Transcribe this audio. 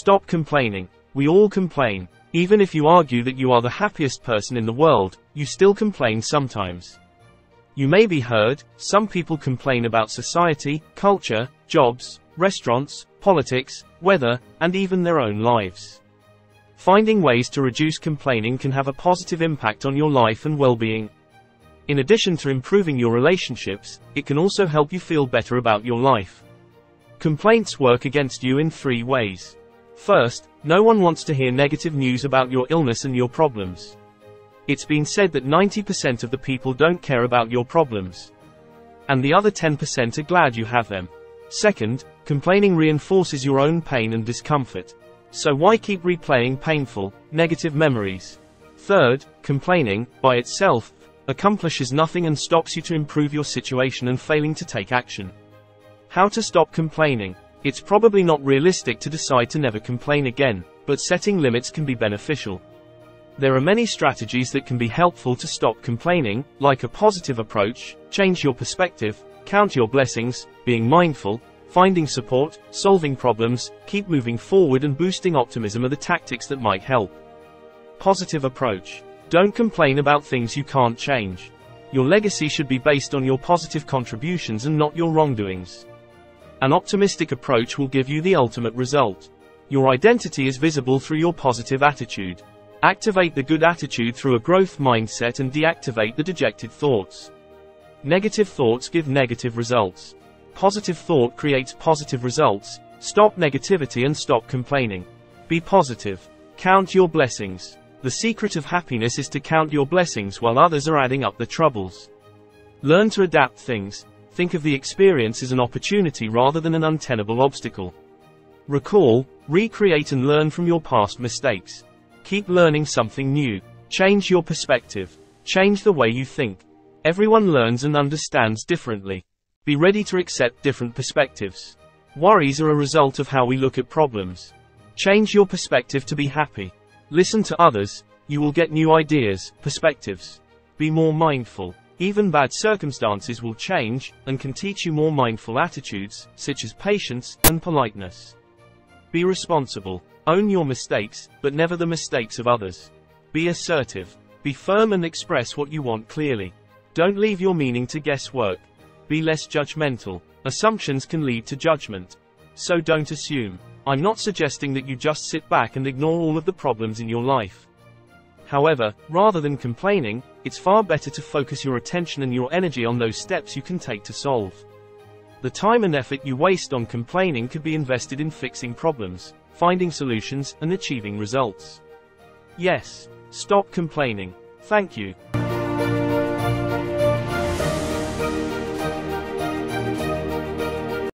Stop complaining. We all complain. Even if you argue that you are the happiest person in the world, you still complain sometimes. You may be heard, some people complain about society, culture, jobs, restaurants, politics, weather, and even their own lives. Finding ways to reduce complaining can have a positive impact on your life and well-being. In addition to improving your relationships, it can also help you feel better about your life. Complaints work against you in three ways. First, no one wants to hear negative news about your illness and your problems. It's been said that 90% of the people don't care about your problems. And the other 10% are glad you have them. Second, complaining reinforces your own pain and discomfort. So why keep replaying painful, negative memories? Third, complaining, by itself, accomplishes nothing and stops you to improve your situation and failing to take action. How to stop complaining? It's probably not realistic to decide to never complain again, but setting limits can be beneficial. There are many strategies that can be helpful to stop complaining, like a positive approach, change your perspective, count your blessings, being mindful, finding support, solving problems, keep moving forward and boosting optimism are the tactics that might help. Positive approach. Don't complain about things you can't change. Your legacy should be based on your positive contributions and not your wrongdoings. An optimistic approach will give you the ultimate result. Your identity is visible through your positive attitude. Activate the good attitude through a growth mindset and deactivate the dejected thoughts. Negative thoughts give negative results. Positive thought creates positive results. Stop negativity and stop complaining. Be positive. Count your blessings. The secret of happiness is to count your blessings while others are adding up the troubles. Learn to adapt things. Think of the experience as an opportunity rather than an untenable obstacle. Recall, recreate and learn from your past mistakes. Keep learning something new. Change your perspective. Change the way you think. Everyone learns and understands differently. Be ready to accept different perspectives. Worries are a result of how we look at problems. Change your perspective to be happy. Listen to others, you will get new ideas, perspectives. Be more mindful. Even bad circumstances will change, and can teach you more mindful attitudes, such as patience and politeness. Be responsible. Own your mistakes, but never the mistakes of others. Be assertive. Be firm and express what you want clearly. Don't leave your meaning to guesswork. Be less judgmental. Assumptions can lead to judgment. So don't assume. I'm not suggesting that you just sit back and ignore all of the problems in your life. However, rather than complaining, it's far better to focus your attention and your energy on those steps you can take to solve. The time and effort you waste on complaining could be invested in fixing problems, finding solutions, and achieving results. Yes. Stop complaining. Thank you.